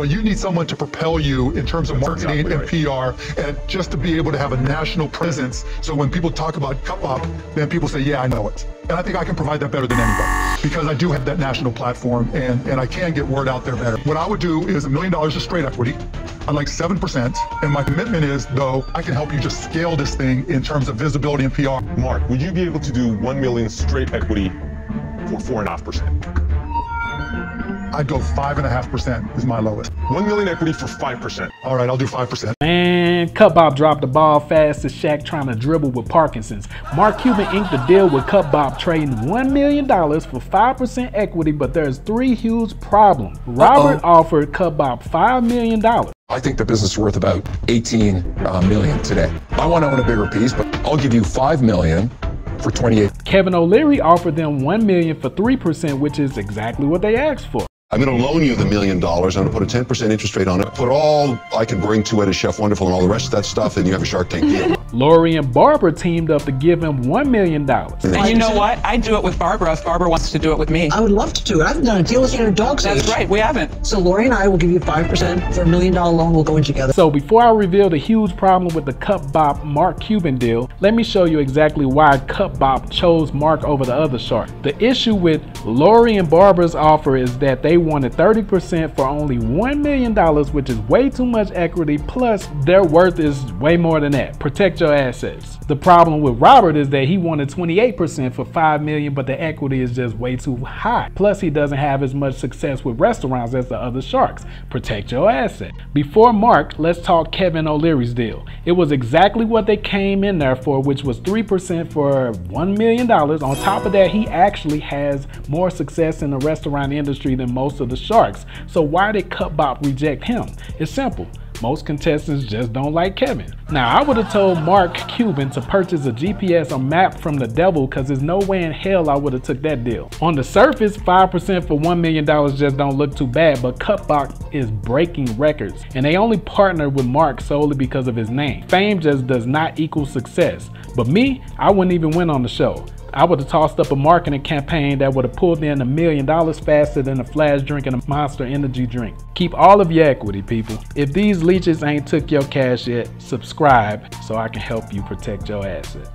but you need someone to propel you in terms of That's marketing exactly and PR and just to be able to have a national presence. So when people talk about Cupbop, then people say, yeah, I know it. And I think I can provide that better than anybody because I do have that national platform and, and I can get word out there better. What I would do is a million dollars of straight equity. I like 7%. And my commitment is, though, I can help you just scale this thing in terms of visibility and PR. Mark, would you be able to do 1 million straight equity for 4.5%? I'd go 5.5% is my lowest. 1 million equity for 5%. All right, I'll do 5%. Man, Cupbop dropped the ball fast as Shaq trying to dribble with Parkinson's. Mark Cuban inked a deal with Cupbop trading $1 million for 5% equity, but there's three huge problems. Robert Uh-oh. offered Cupbop $5 million. I think the business is worth about 18 uh, million today. I want to own a bigger piece, but I'll give you 5 million for 28. Kevin O'Leary offered them 1 million for 3%, which is exactly what they asked for. I'm going to loan you the million dollars. I'm going to put a 10% interest rate on it. Put all I can bring to it as Chef Wonderful and all the rest of that stuff, and you have a Shark Tank deal. Lori and Barbara teamed up to give him $1 million. And you know what? I do it with Barbara if Barbara wants to do it with me. I would love to do it. I haven't done a deal with you in a dog's That's age. right, we haven't. So Lori and I will give you 5% for a million dollar loan. We'll go in together. So before I reveal the huge problem with the Cupbop Mark Cuban deal, let me show you exactly why Cupbop chose Mark over the other shark. The issue with Lori and Barbara's offer is that they wanted 30% for only $1 million, which is way too much equity, plus their worth is way more than that. Protect your assets. The problem with Robert is that he wanted 28% for 5 million, but the equity is just way too high. Plus, he doesn't have as much success with restaurants as the other sharks. Protect your asset. Before Mark, let's talk Kevin O'Leary's deal. It was exactly what they came in there for, which was 3% for $1 million. On top of that, he actually has more success in the restaurant industry than most of the sharks. So why did Cupbop reject him? It's simple. Most contestants just don't like Kevin. Now, I would have told Mark Cuban to purchase a GPS or map from the devil because there's no way in hell I would have took that deal. On the surface, 5% for $1 million just don't look too bad, but Cupbop is breaking records. And they only partnered with Mark solely because of his name. Fame just does not equal success. But me, I wouldn't even win on the show. I would have tossed up a marketing campaign that would have pulled in a million dollars faster than a flash drinking a monster energy drink. Keep all of your equity, people. If these leeches ain't took your cash yet, subscribe so I can help you protect your assets.